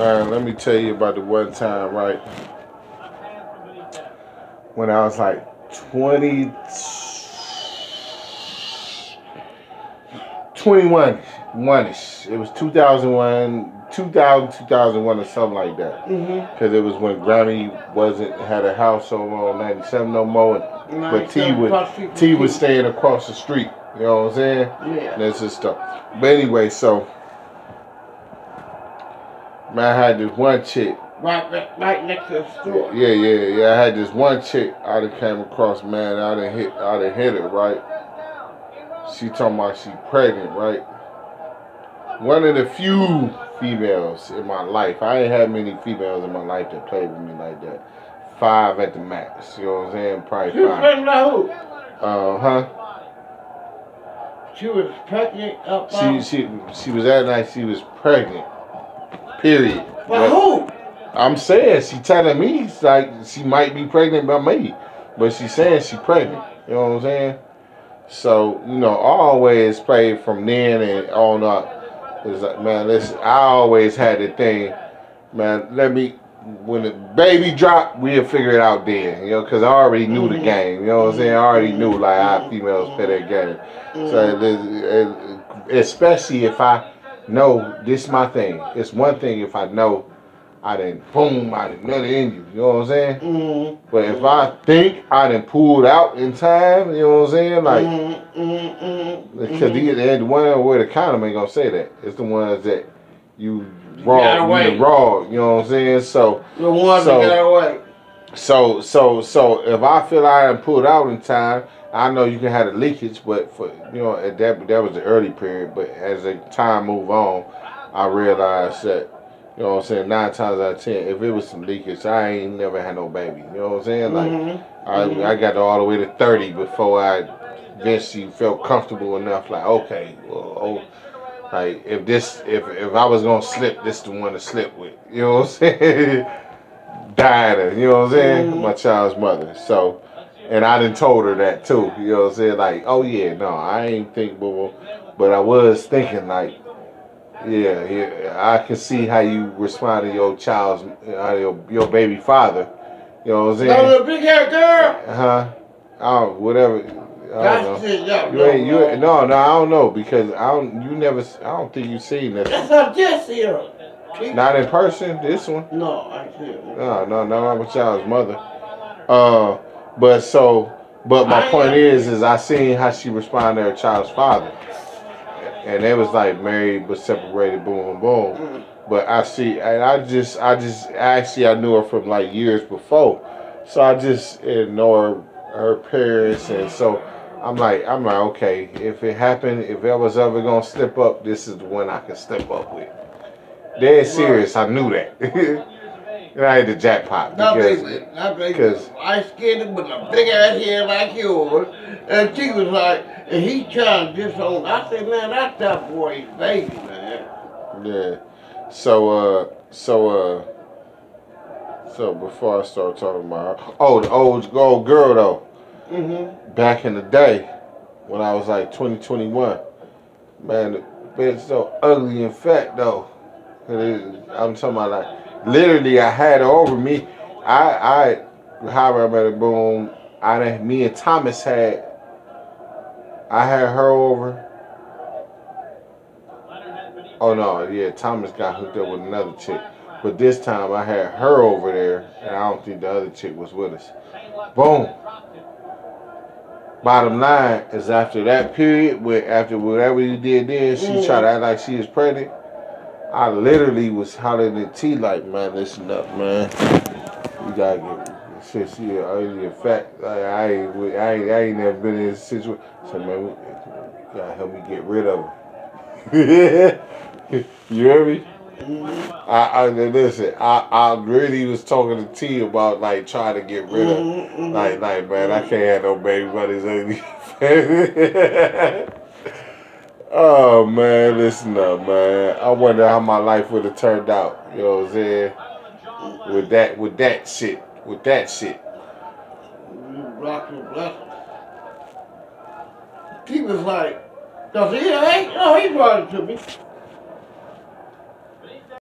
Man, let me tell you about the one time, right? When I was like 20, 21, one-ish. It was 2001, 2000, 2001 or something like that. Mm-hmm. Because it was when Grammy wasn't, had a house over on 97 no more. And, but T was, T was staying across the street. You know what I'm saying? Yeah. And that's just stuff. But anyway, so man, I had this one chick. Right, right, next to the store. Yeah, yeah, yeah. I had this one chick I done came across, man. I done hit, I done hit it right. She talking about she pregnant, right? One of the few females in my life. I ain't had many females in my life that played with me like that. Five at the max. You know what I'm saying? Probably She five. pregnant by who? Uh huh. She was pregnant up She she she was that night. She was pregnant. Period. by who? I'm saying she telling me it's like she might be pregnant by me, but she's saying she pregnant. You know what I'm saying? So you know, I always played from then and on up. It's like man, listen, I always had the thing, man. Let me when the baby drop, we'll figure it out then. You know, because I already knew the mm-hmm. game. You know what I'm saying? I already knew like how mm-hmm. females play that game. So mm-hmm. it- especially if I know this my thing. It's one thing if I know I didn't boom, I didn't nut in you. You know what I'm saying? Mm-hmm. But if I think I didn't pulled out in time, you know what I'm saying? Like, mm-hmm, mm-hmm, because the, the one where the condom ain't gonna say that. It's the ones that you raw, you raw. You know what I'm saying? So, The one So- that got away. so, so, so if I feel I didn't pulled out in time, I know you can have a leakage, but for you know at that that was the early period. But as the time move on, I realized that you know what I'm saying nine times out of ten, if it was some leakage, I ain't never had no baby. You know what I'm saying? Like Mhm. I, I got all the way to 30 before I eventually felt comfortable enough. Like okay, well, oh, like if this if if I was gonna slip, this the one to slip with. You know what I'm saying? Diana, you know what I'm saying? Mhm. My child's mother. So, and I done told her that too. You know what I'm saying? Like, oh yeah, no, I ain't think, boo. But I was thinking like, yeah, yeah, I can see how you respond to your child's, uh, your, your baby father. You know what I'm saying? Was a big hair girl. Huh? Oh, whatever. I don't That's know. You ain't, you ain't- no, no, I don't know because I don't. You never. I don't think you seen this. That's not this here. Not in person. This one. No, I can't. No, no, no. I'm a child's mother. Uh, but so, but my point is, is I seen how she responded to her child's father, and they was like married but separated, boom, boom, boom. Mm. But I see, and I just, I just actually I knew her from like years before, so I just ignore her parents, and so I'm like, I'm like, okay, if it happened, if I was ever gonna slip up, this is the one I can step up with. Dead serious, I knew that. and I had the jackpot Not because not because- I scared him with a big ass head like yours. And she was like, and he trying to disown. I said, man, that's that boy's baby, man. yeah. So uh, so uh, so before I start talking about her, oh, the old old girl though. Mm-hmm. back in the day when I was like 20, 21. Man, the bitch so ugly and fat though. I'm talking about like literally I had her over me. I I however I met her boom. I done- me and Thomas had I had her over. Oh no, yeah, Thomas got hooked up with another chick. But this time I had her over there and I don't think the other chick was with us. Boom. Bottom line is after that period, where after whatever you did then, she Mm. tried to act like she was pregnant. I literally was hollering at T like, man, listen up, man. You gotta get shit. She ugly and fat. Like, I ain't, I ain't, I ain't never been in this situation. So man, you gotta help me get rid of her. you hear me? Mm-hmm. I, I listen. I, I really was talking to T about like trying to get rid of. Mhm, Like, like, man, I can't have no baby buddies. oh man, listen up, man. I wonder how my life would have turned out. You know what I'm saying? With that, with that shit, with that shit. You. He was like, cause he ain't, no, he brought it to me.